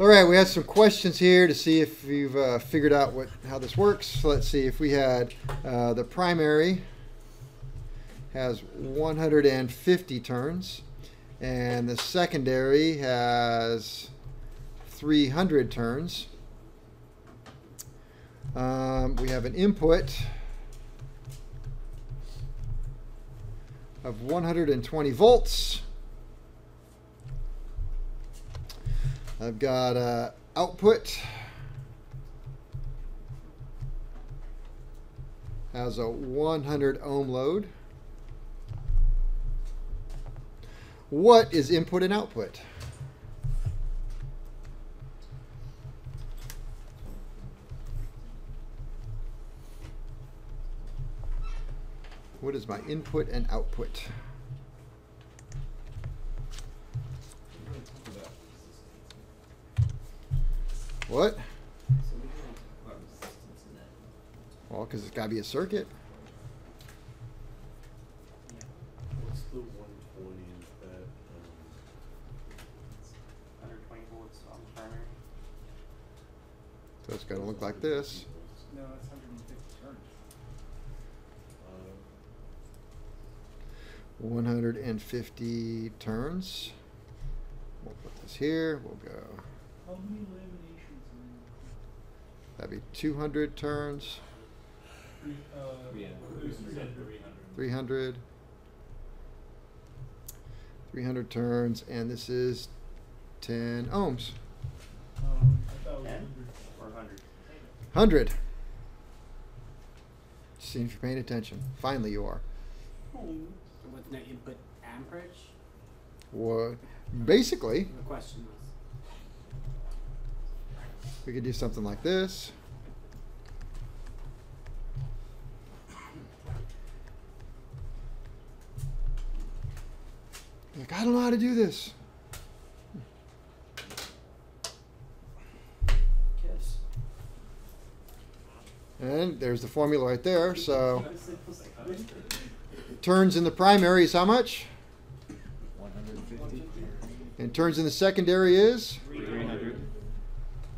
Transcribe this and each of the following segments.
All right, we had some questions here to see if you've uh, figured out what how this works. So let's see if we had uh, the primary has 150 turns, and the secondary has 300 turns. Um, we have an input of 120 volts. I've got uh, output has a 100 ohm load. What is input and output? What is my input and output? What? So we can talk about resistance in that. Well, because it's got to be a circuit. What's the one twenty, is that, um, Hundred twenty volts on the primary. So it's got to look like this. No, that's hundred and fifty turns. uh, 150 turns. We'll put this here. We'll go. How many laminations are That'd be 200 turns. in? Uh, Yeah. three hundred. 300. 300 turns, and this is 10 ohms. Um, I thought it was Ten? hundred. Or hundred. 100. See if you're paying attention. Finally, you are. With no input amperage? What? Basically, The question was. We could do something like this. Like, I don't know how to do this. Kiss. And there's the formula right there. So, turns in the primary is how much? one hundred fifty? And turns in the secondary is Three hundred.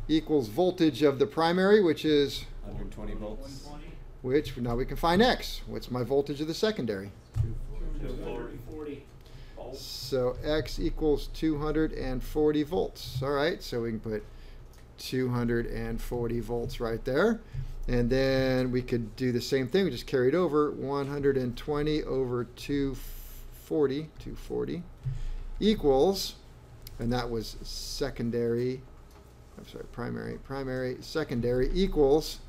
Equals voltage of the primary, which is Hundred twenty volts. Which now we can find x. What's my voltage of the secondary? two hundred and forty. So x equals 240 volts. All right, so we can put 240 volts right there. And then we could do the same thing. We just carried over 120 over 240, 240 equals, and that was secondary, I'm sorry, primary, primary, secondary equals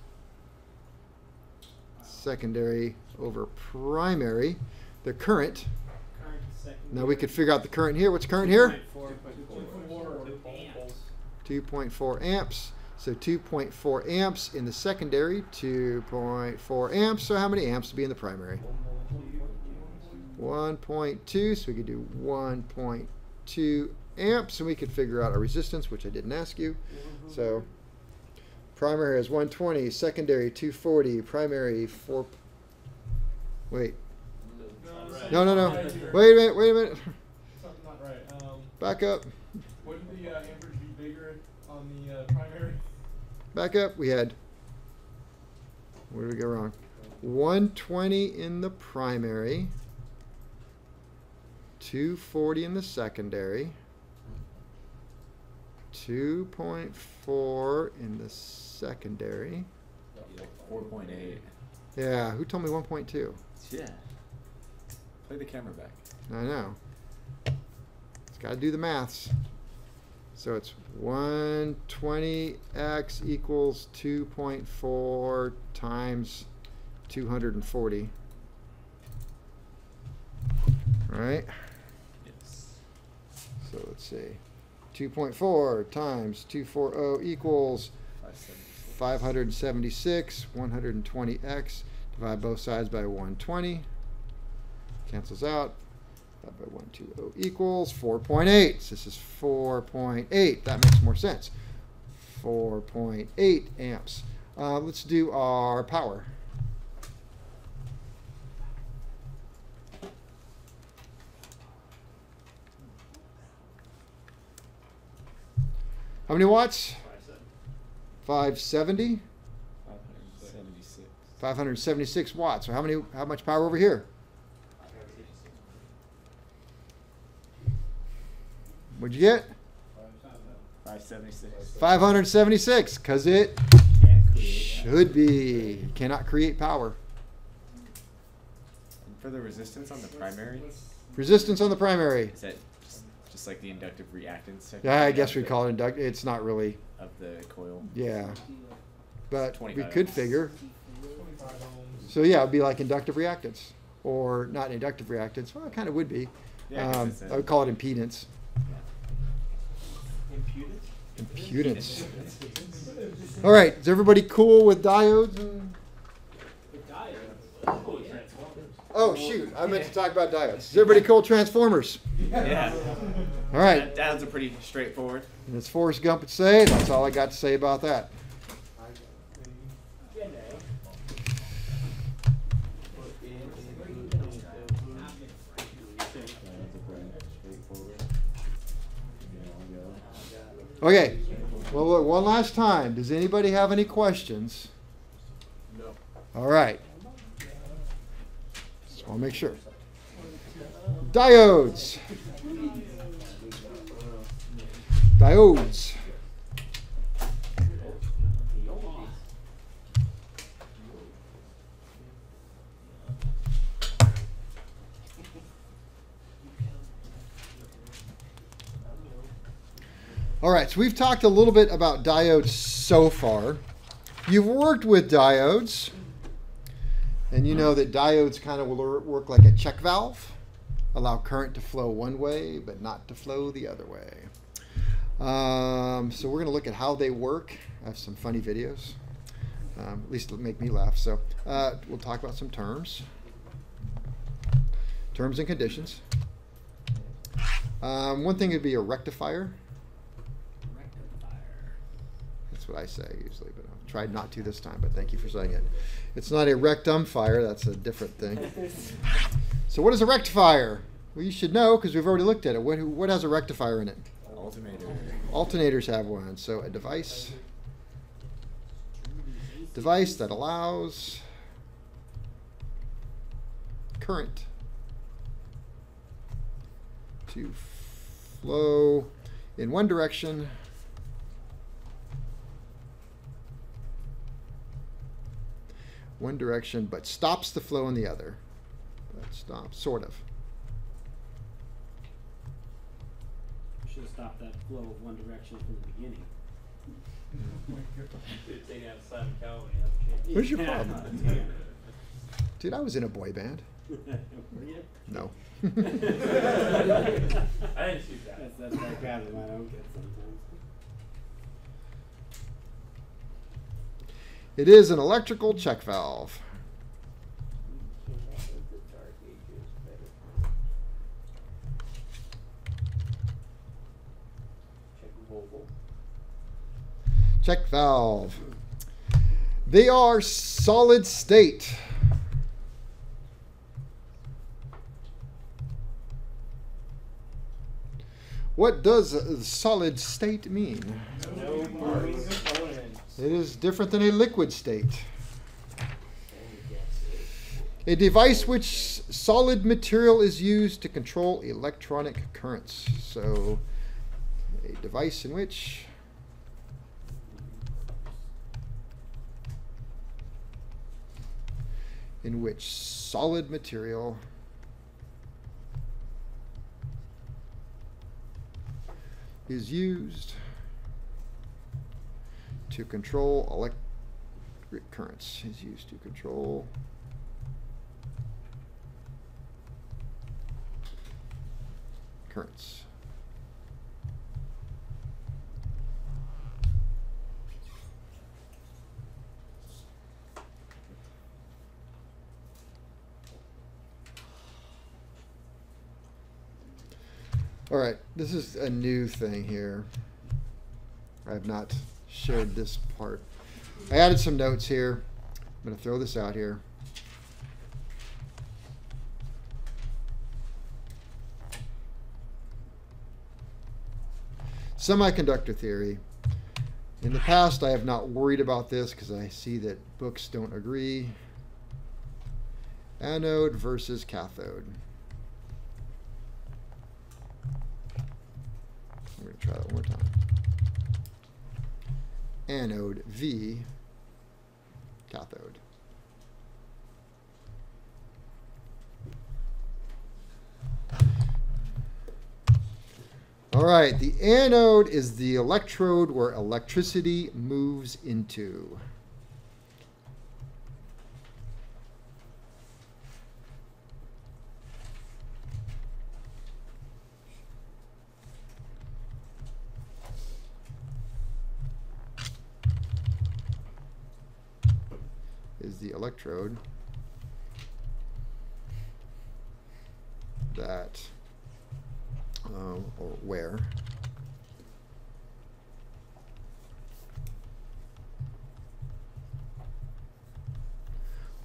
secondary over primary. The current Current now we could figure out the current here. What's current here? Four, two four amps. 2.4 amps. So 2.4 amps in the secondary, 2.4 amps. So how many amps to be in the primary? 1.2. So we could do 1.2 amps, and we could figure out our resistance, which I didn't ask you. So primary is 120, secondary 240, primary 4. Wait, no, no, no. Wait a minute, wait a minute. Back up. wouldn't the amperage be bigger on the primary? Back up. We had. Where did we go wrong? 120 in the primary, 240 in the secondary, 2.4 in the secondary. Four point eight. Yeah, who told me 1.2? Yeah. Play the camera back. I know. It's got to do the maths. So it's 120x equals 2.4 times 240. All right? Yes. So let's see. 2.4 times 240 equals 576. 120x. Divide both sides by 120. Cancels out. Divide by 120 equals 4.8. So this is 4.8. That makes more sense. 4.8 amps. Uh, let's do our power. How many watts? 570? Five hundred seventy-six. 576 watts. So how many? How much power over here? What'd you get? Five seventy-six. 576, because it should be. Cannot create power. And for the resistance on the primary, Resistance on the primary. is that just, just like the inductive reactance? Yeah, I guess we the- call it induct. It's not really. of the coil. Yeah. But we could ohms. figure. Twenty-five ohms. So yeah, it'd be like inductive reactance. Or not inductive reactance. Well, it kind of would be. Yeah, 'cause um, it's a- I would call it impedance. Impudent? Impedance. All right. Is everybody cool with diodes? And... The diode. Oh shoot! I meant to talk about diodes. Is everybody cool with transformers? Yeah. All right. Downs are pretty straightforward. And as Forrest Gump would say, that's all I got to say about that. Okay. Well, look, one last time. Does anybody have any questions? No. All right. Just want to make sure. Diodes. Diodes. All right, so we've talked a little bit about diodes so far. You've worked with diodes, and you know that diodes kind of will work like a check valve, allow current to flow one way, but not to flow the other way. Um, so we're going to look at how they work. I have some funny videos, um, at least it'll make me laugh. So uh, we'll talk about some terms, terms and conditions. Um, one thing would be a rectifier. Rectifier. That's what I say usually, but I've tried not to this time. But thank you for saying it. It's not a rectum fire. That's a different thing. So what is a rectifier? Well, you should know because we've already looked at it. What, what has a rectifier in it? Alternator. Alternators have one. So a device, device that allows current to flow in one direction one direction but stops the flow in the other That stops sort of Should have stopped that flow of one direction from the beginning. Take out Simon Cowell when you have a chance. Where's your Yeah. problem? dude i was in a boy band Were you? no I didn't shoot that. That's, that's sarcasm I don't get sometimes. it is an electrical check valve Check Volvo. Check valve. They are solid state. What does solid state mean? No it is different than a liquid state. A device which solid material is used to control electronic currents. So a device in which in which solid material is used to control electric currents is used to control currents. All right, this is a new thing here. I have not shared this part. I added some notes here. I'm going to throw this out here. Semiconductor theory. In the past, I have not worried about this because I see that books don't agree. Anode versus cathode. Try that one more time. Anode V cathode. All right, the anode is the electrode where electricity moves into. Electrode that um, or where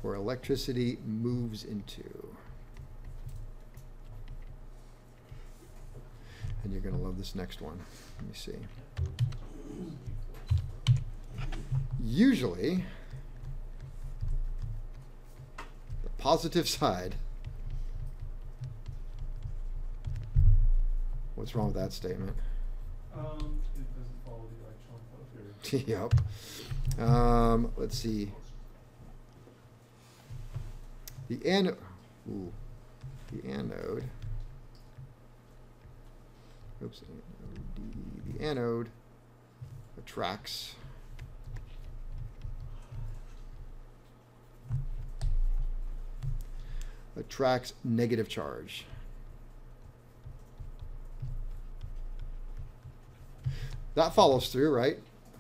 where electricity moves into. And you're going to love this next one. Let me see. Usually, positive side. What's wrong with that statement? Um, it doesn't follow the electron flow theory. yep. Um, let's see. The anode. Ooh. The anode. Oops. anode, The anode attracts. Attracts negative charge. That follows through, right?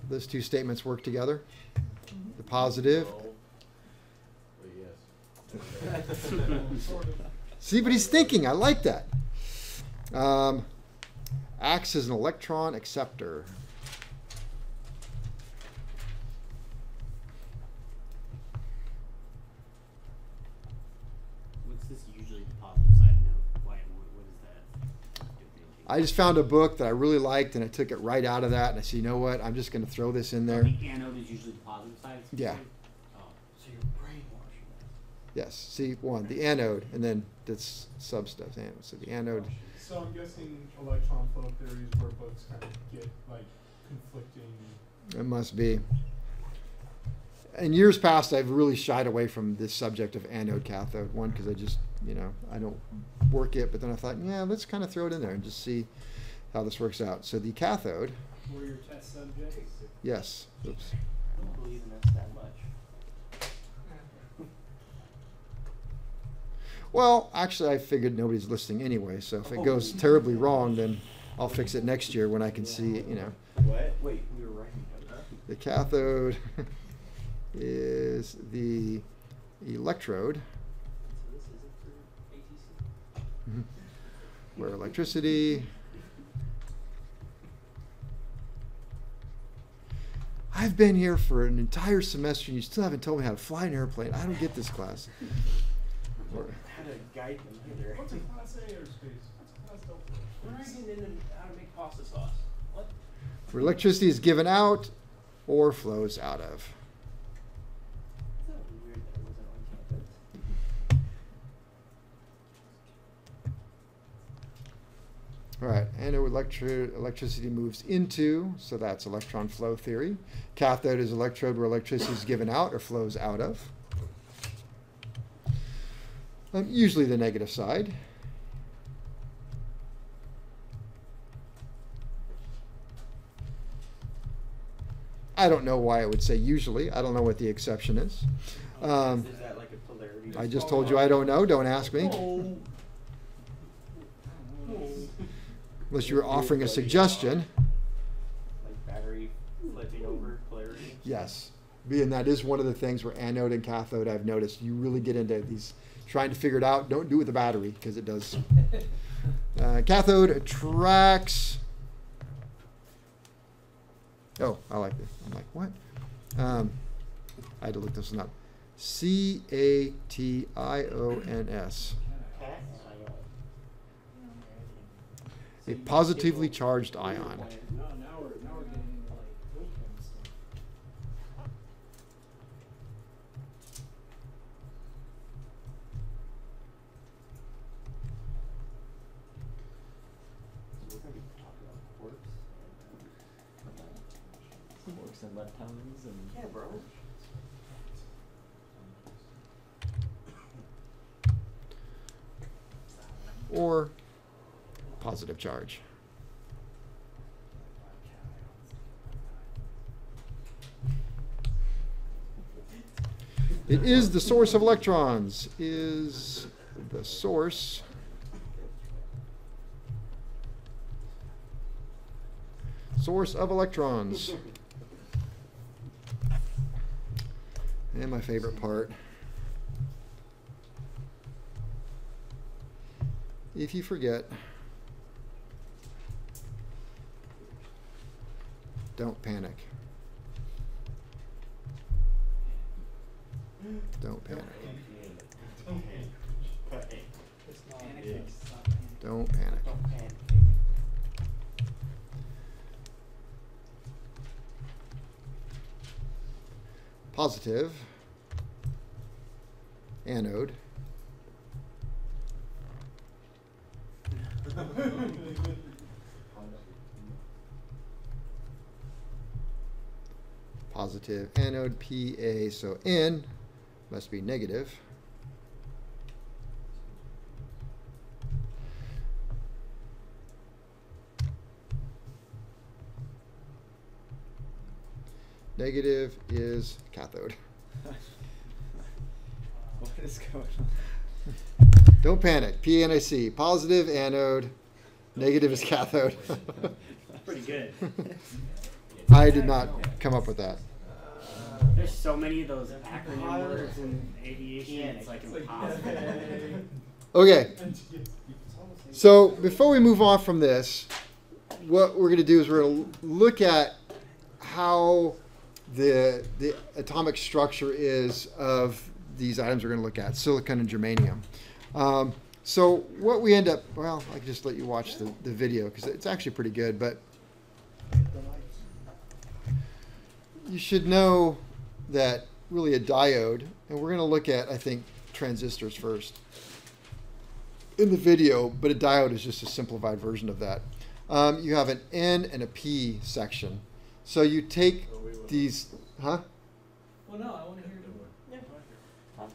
Those two statements work together. The positive. See, but he's thinking. I like that. Um, acts as an electron acceptor. I just found a book that I really liked, and I took it right out of that, and I said, you know what? I'm just going to throw this in there. The anode is usually the positive side. it's Yeah. considered? Oh. So you're brainwashing. Yes. See, one, the anode, and then this sub stuff. Anode. So the anode. So I'm guessing electron flow theory is where books kind of get like conflicting. It must be. In years past, I've really shied away from this subject of anode cathode. One, because I just, you know, I don't work it. But then I thought, yeah, let's kind of throw it in there and just see how this works out. So the cathode, Were your test subjects? yes. Oops. I don't believe in us that much. Well, actually, I figured nobody's listening anyway. So if it oh. goes terribly wrong, then I'll fix it next year when I can see, you know. What? Wait, we were writing. The cathode is the electrode So this isn't for ATC? mhm, where electricity. I've been here for an entire semester and you still haven't told me how to fly an airplane. I don't get this class. Or- How to guide them either. What's a class A airspace? What's a class Delta? We're writing how to make pasta sauce. What? Where electricity is given out or flows out of. All right, and electri- electricity moves into, so that's electron flow theory. Cathode is electrode where electricity is given out or flows out of. Um, usually the negative side. I don't know why it would say usually. I don't know what the exception is. Um, is that like a polarity? I just told you I don't know. Don't ask me. Oh. Unless you were offering a suggestion. Like battery flipping over polarity. Yes. Being that is one of the things where anode and cathode I've noticed you really get into these trying to figure it out. Don't do it with the battery because it does. Uh, cathode attracts. Oh, I like this. I'm like, what? Um, I had to look this one up. C A T I O N S. a positively charged ion. Or positive charge. It is the source of electrons. Is the source. Source of electrons. And my favorite part. If you forget, don't panic. Don't panic. Don't panic. Positive anode. Positive anode PA, so N must be negative. Negative is cathode. what is going on? Don't panic. PNIC, positive anode, negative is cathode. Pretty good. I did not come up with that. There's so many of those acronym words in aviation, it's like impossible. Okay, so before we move on from this, what we're going to do is we're going to look at how the the atomic structure is of these items we're going to look at, silicon and germanium. Um, so what we end up, well, I can just let you watch the, the video because it's actually pretty good, but you should know that really a diode, and we're going to look at, I think, transistors first in the video, but a diode is just a simplified version of that. Um, you have an N and a P section. So you take these, huh? Well, no, I want to hear it. Yeah.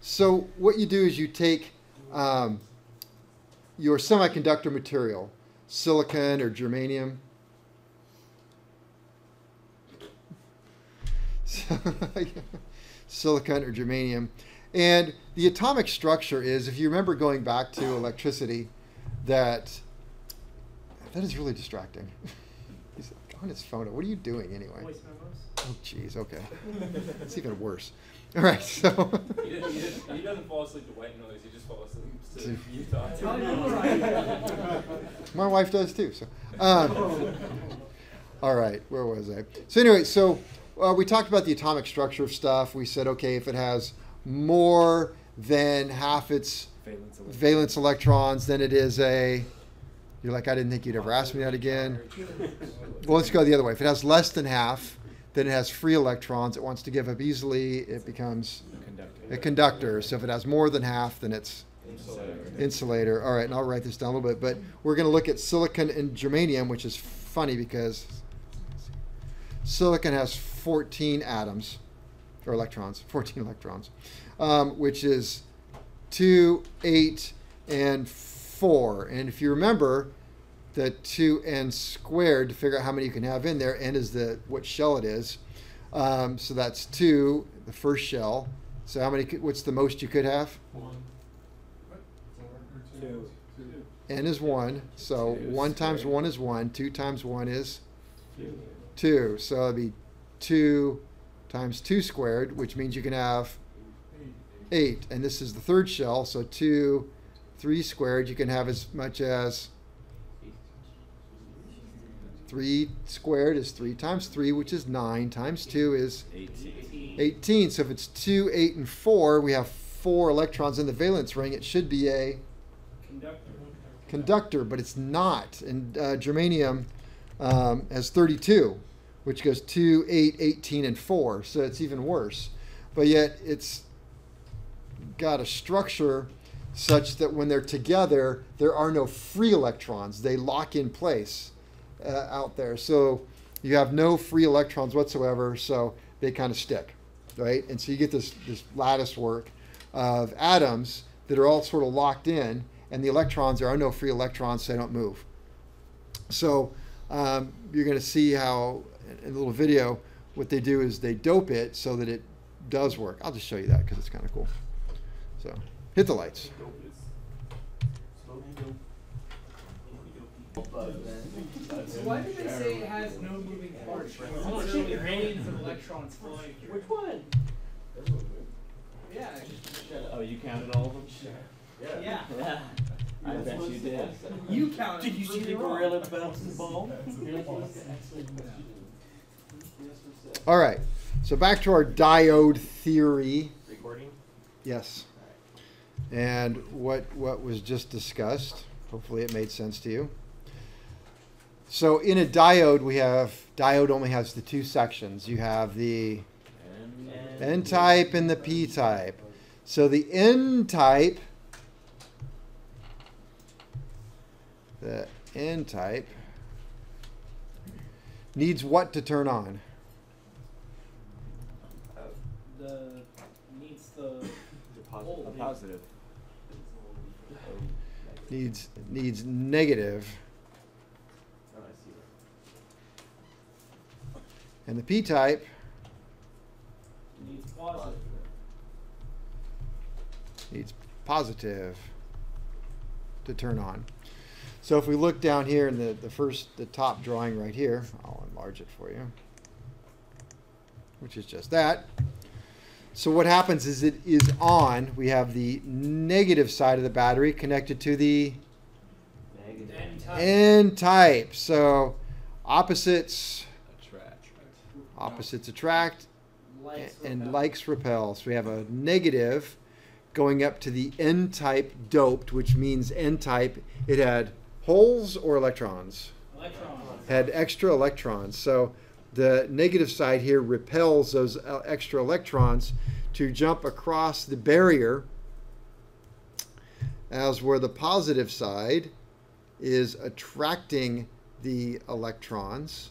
So what you do is you take um, your semiconductor material, silicon or germanium. silicon or germanium. And the atomic structure is, if you remember going back to electricity, that that is really distracting. He's on his phone. What are you doing anyway? Voice memos. Oh, jeez. Okay, it's even worse. All right, so. He, doesn't, he, doesn't, he doesn't fall asleep to white noise. He just falls asleep to To- Utah. Oh, no, right. My wife does too. So, um, all right, where was I? So anyway, so uh, we talked about the atomic structure of stuff. We said, okay, if it has more than half its Valence electron. valence electrons, then it is a. You're like, I didn't think you'd ever ask me that again. Well, let's go the other way. If it has less than half, then it has free electrons. It wants to give up easily. It becomes Conductor. a conductor. So if it has more than half, then it's insulator. All right, and I'll write this down a little bit, but we're going to look at silicon and germanium, which is funny because silicon has 14 atoms or electrons, 14 electrons, um, which is 2, 8, and 4. And if you remember, the 2n squared to figure out how many you can have in there, n is the what shell it is. Um, so that's 2, the first shell. So how many? What's the most you could have? One. Two. n is 1. So 1 times 1 is 1. 2 times 1 is Two. 2. So it'd be 2 times 2 squared, which means you can have 8. And this is the third shell. So 2, 3 squared, you can have as much as 3 squared is 3 times 3, which is 9, times 2 is 18. 18. So if it's 2, 8, and 4, we have 4 electrons in the valence ring. It should be a Conductor. conductor, but it's not. And uh, germanium um, has 32, which goes 2, 8, 18, and 4. So it's even worse. But yet it's got a structure such that when they're together, there are no free electrons. They lock in place uh, out there. So you have no free electrons whatsoever, so they kind of stick, right? And so you get this this lattice work of atoms that are all sort of locked in, and the electrons there are no free electrons, so they don't move. So um, you're going to see how in a little video what they do is they dope it so that it does work. I'll just show you that because it's kind of cool. So hit the lights. Why did they say it has no moving parts? Oh, shit, your millions of electrons flying. Which one? Yeah. Oh, you counted all of them? Yeah. Yeah. I bet you did. You counted. Did you see the wrong. gorilla bouncing the ball? All right. So back to our diode theory. Recording? Yes. And what what was just discussed. Hopefully it made sense to you. So in a diode we have diode only has the two sections. You have the N type and the P type. So the N type the N type needs what to turn on? Uh, the needs the A positive. Needs needs negative Oh, I see and the P type needs positive. needs positive to turn on. So if we look down here in the, the first, the top drawing right here, I'll enlarge it for you, which is just that. So what happens is it is on. We have the negative side of the battery connected to the N type. N type. So opposites, Attract. opposites attract, Likes and repel. likes repel. So we have a negative going up to the N type doped, which means N type it had holes or electrons. Electrons. Had extra electrons. So the negative side here repels those uh, extra electrons to jump across the barrier, as where the positive side is attracting the electrons.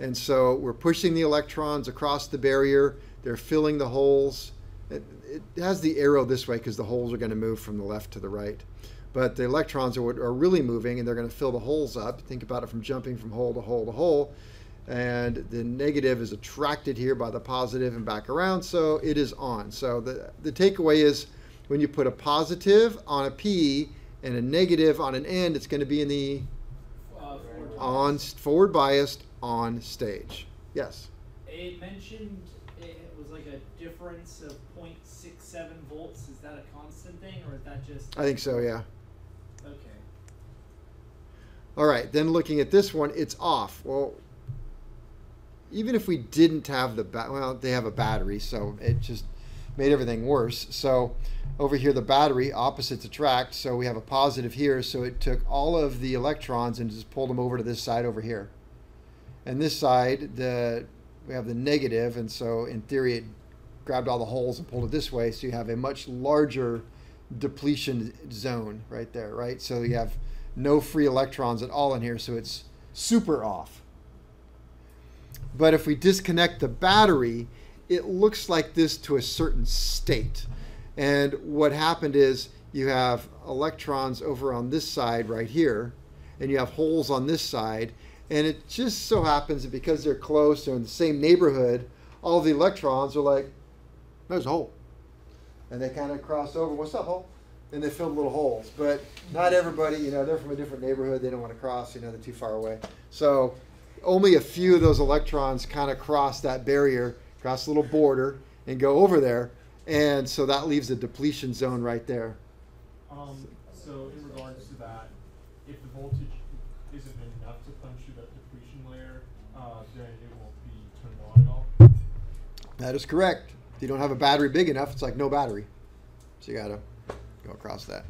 And so we're pushing the electrons across the barrier. They're filling the holes. It, it has the arrow this way because the holes are going to move from the left to the right. But the electrons are, are really moving and they're going to fill the holes up. Think about it from jumping from hole to hole to hole. And the negative is attracted here by the positive and back around, so it is on. So the, the takeaway is when you put a positive on a P and a negative on an N, it's going to be in the Uh, forward on forward biased on stage. Yes. It mentioned it was like a difference of 0.67 volts. Is that a constant thing, or is that just I think so, yeah. All right, then looking at this one, it's off. Well, even if we didn't have the well, they have a battery, so it just made everything worse. So over here, the battery opposites attract, so we have a positive here. So it took all of the electrons and just pulled them over to this side over here. And this side, the we have the negative, and so in theory, it grabbed all the holes and pulled it this way. So you have a much larger depletion zone right there, right? So you have no free electrons at all in here, so it's super off. But if we disconnect the battery, it looks like this to a certain state. And what happened is you have electrons over on this side right here, and you have holes on this side. And it just so happens that because they're close, they're in the same neighborhood, all the electrons are like, there's a hole. And they kind of cross over, what's up, hole? And they fill little holes. But not everybody, you know, they're from a different neighborhood, they don't want to cross, you know, they're too far away. So only a few of those electrons kind of cross that barrier, cross a little border, and go over there. And so that leaves a depletion zone right there. Um, so in regards to that, if the voltage isn't enough to punch through that depletion layer, uh, then it won't be turned on at all. That is correct. If you don't have a battery big enough, it's like no battery. So you gotta go across that.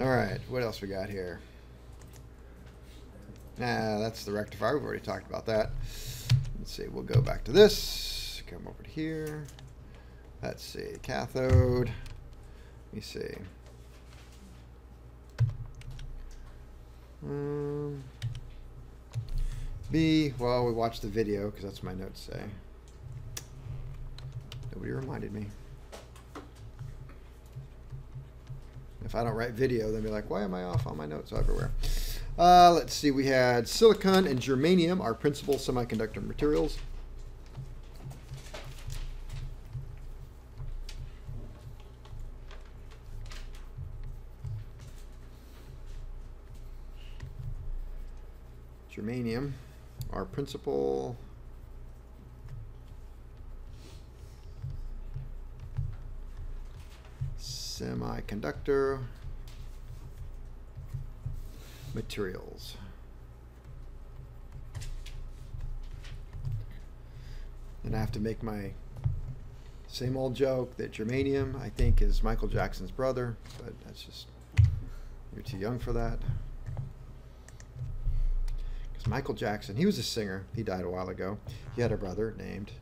All right, what else we got here? Nah, that's the rectifier. We've already talked about that. Let's see. We'll go back to this. Come over to here. Let's see. Cathode. Let me see. Um, B, well, we watched the video because that's my notes say. Nobody reminded me. If I don't write video, they'll be like, why am I off on my notes everywhere? Uh, let's see, we had silicon and germanium, our principal semiconductor materials. Germanium, our principal semiconductor materials. And I have to make my same old joke that germanium, I think, is Michael Jackson's brother, but that's just, you're too young for that. Because Michael Jackson, he was a singer. He died a while ago. He had a brother named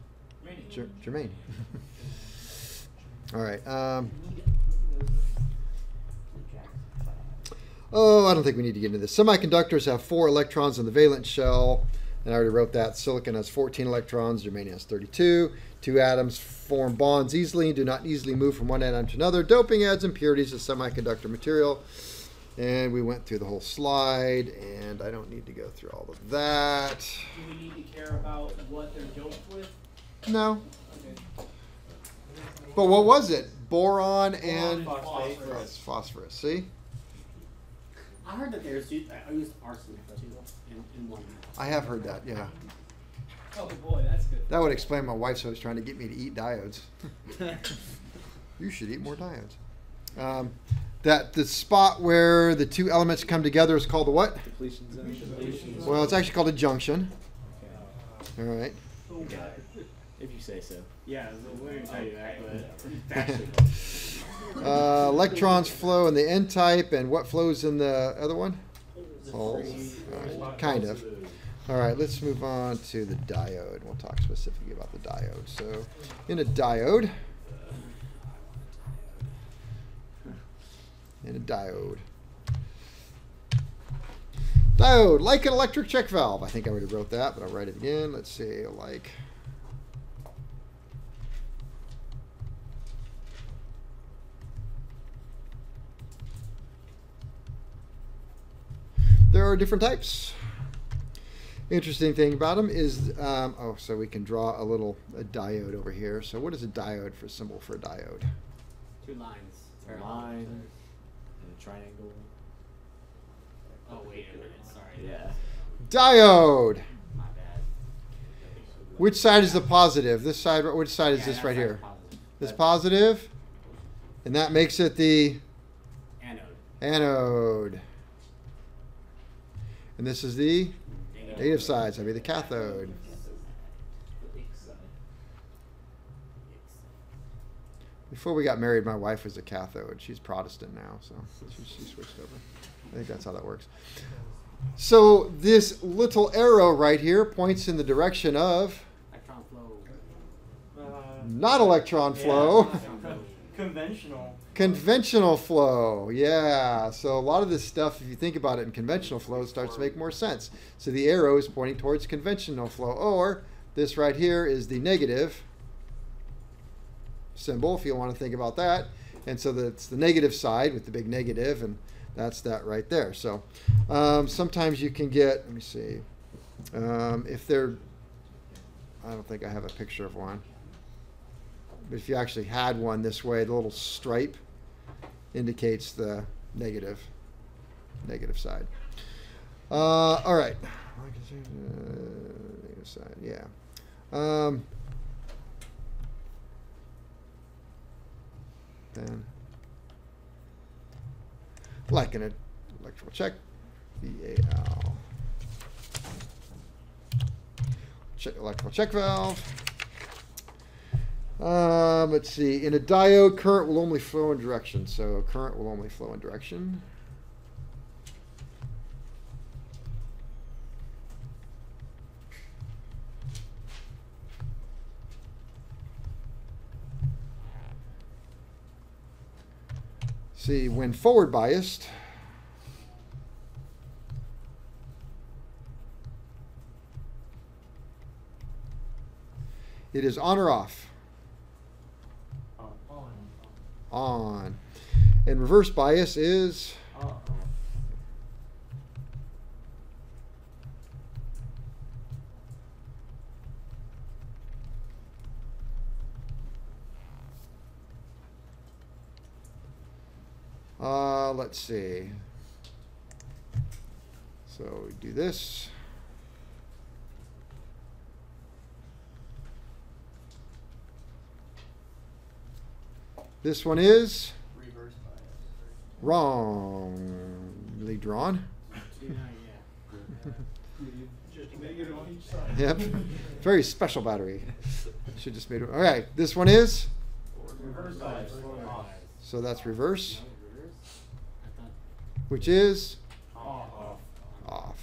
Randy. Jer- Jermaine. All right. Um, oh, I don't think we need to get into this. Semiconductors have four electrons in the valence shell. And I already wrote that. Silicon has 14 electrons. Germanium has 32. Two atoms form bonds easily and do not easily move from one atom to another. Doping adds impurities to semiconductor material. And we went through the whole slide, and I don't need to go through all of that. Do we need to care about what they're doped with? No. Okay. But what was it? Boron and phosphorus. Phosphorus. See? I heard that there's used, I used arsenic too in, in one. I have heard that. Yeah. Oh boy, that's good. That would explain my wife's always trying to get me to eat diodes. you should eat more diodes. Um, that the spot where the two elements come together is called the what? Depletion zone. Well, it's actually called a junction. All right. If you say so. Yeah, we didn't tell you that, but it's actually. Uh, electrons flow in the N type, and what flows in the other one? Holes. Right, Kind of. All right, let's move on to the diode. We'll talk specifically about the diode. So, in a diode, in a diode, diode, like an electric check valve. I think I already wrote that, but I'll write it again. Let's see, like. There are different types. Interesting thing about them is, um, oh, so we can draw a little a diode over here. So what is a diode for symbol for a diode? Two lines. A line and a triangle. Oh, wait a minute, sorry. Yeah. Diode. My bad. Which side is the positive? This side. Which side is Yeah, this right here? positive. This But positive, and that makes it the Anode. anode. And this is the Negative. negative side. So that'd be the cathode. Before we got married, my wife was a cathode. She's Protestant now, so she, she switched over. I think that's how that works. So this little arrow right here points in the direction of Electron flow. Uh, not electron flow, Conventional. conventional flow. Yeah. So a lot of this stuff, if you think about it in conventional flow, starts to make more sense. So the arrow is pointing towards conventional flow, or this right here is the negative symbol, if you want to think about that. And so that's the negative side with the big negative, and that's that right there. So um, sometimes you can get, let me see, um, if they're, I don't think I have a picture of one. But if you actually had one this way, the little stripe indicates the negative, negative side. Uh, all right. Negative side, yeah. Um, then, like an electrical check, VAL. Check electrical check valve. Um, let's see. In a diode, current will only flow in direction. So current will only flow in direction. See, when forward biased, It is on or off? On. On. And reverse bias is. Uh, let's see. So we do this. This one is Reverse wrongly drawn. Yeah, yeah. Just make it on each side. Yep. Very special battery. Should just made it. All right. This one is. Reverse bias. Off. So that's reverse, which is off.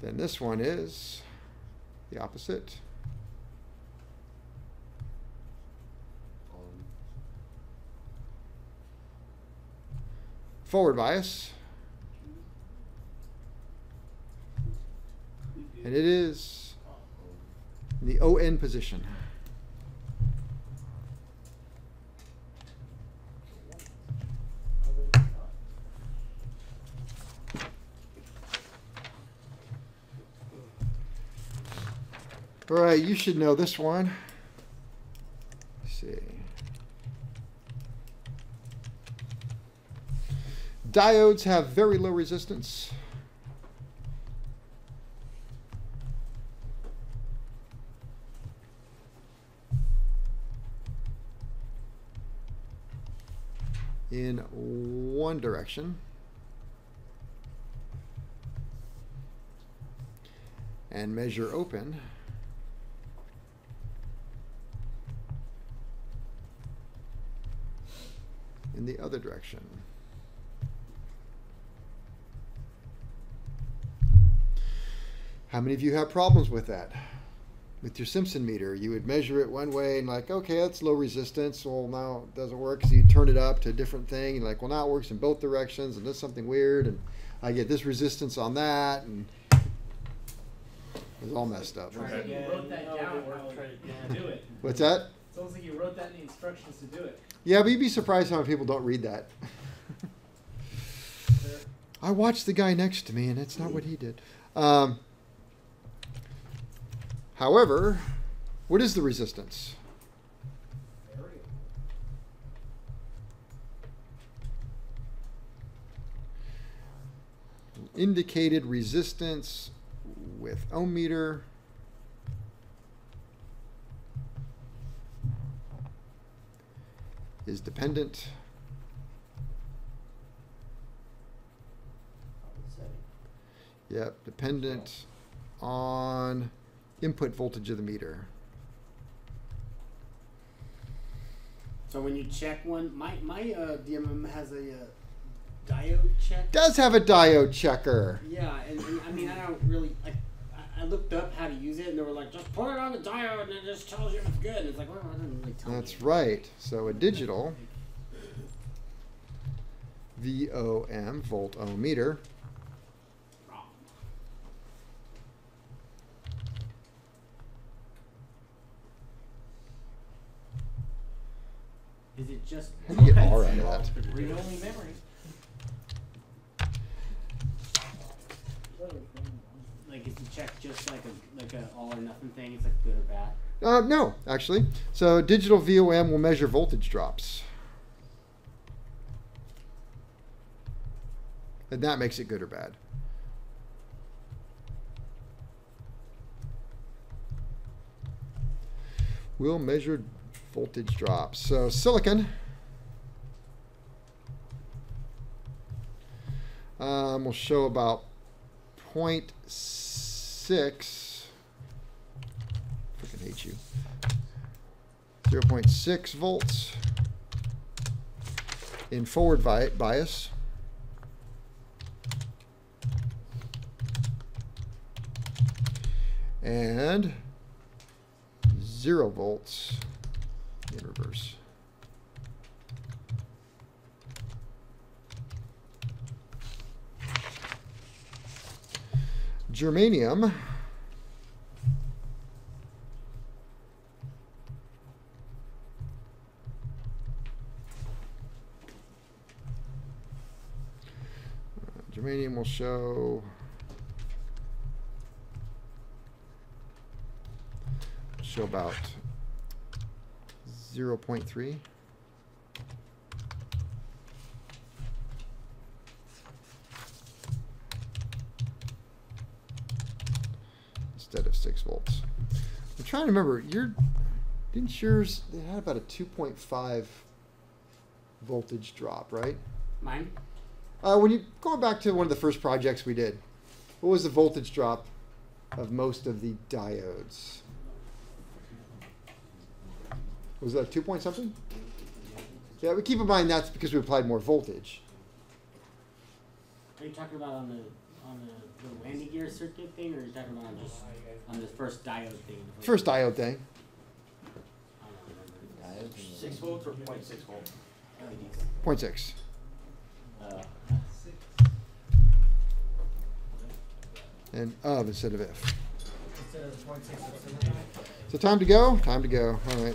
Then this one is the opposite. Forward bias. And it is the ON position. All right, you should know this one. Let's see. Diodes have very low resistance. In one direction. And measure open. in the other direction. How many of you have problems with that? With your Simpson meter, you would measure it one way and like, okay, that's low resistance. Well, now it doesn't work. So you turn it up to a different thing. And like, well, now it works in both directions and does something weird. And I get this resistance on that. And it's all messed up. Sounds like you wrote that No, down it try again. do it. What's that? Sounds like you wrote that in the instructions to do it. Yeah, but you'd be surprised how many people don't read that. I watched the guy next to me, and it's not what he did. Um, however, what is the resistance? Indicated resistance with ohm meter. is dependent. Yep, dependent on input voltage of the meter. So when you check one, my my uh, DMM has a uh, diode check. Does have a diode checker. Yeah, and, and I mean I don't really. I, I looked up how to use it, and they were like, just put it on the diode, and it just tells you if it's good. And it's like, well, it doesn't really tell That's me. right. So a digital VOM volt ohm meter Wrong. Is it just How do you get R out of that? Read-only memory. like is the check just like a like a all or nothing thing? It's like good or bad. Uh, no, actually. So digital VOM will measure voltage drops. And that makes it good or bad. We'll measure voltage drop. So silicon. Um, will show about 0.6. Freaking hate you. 0.6 volts in forward bias. And zero volts in reverse. Germanium. Germanium will show show about zero point three. Instead of six volts. I'm trying to remember, your, didn't yours, they had about a two point five voltage drop, right? Mine? Uh, when you going back to one of the first projects we did, what was the voltage drop of most of the diodes? Was that two point something? Yeah, but keep in mind that's because we applied more voltage. Are you talking about on the on the, the landing gear circuit thing, or are you talking about on just on the first diode thing? First diode thing. I don't. Six volts or point six volts? Point six. Uh, Six. And of instead of if. instead of point six, it's. So time to go? Time to go. All right.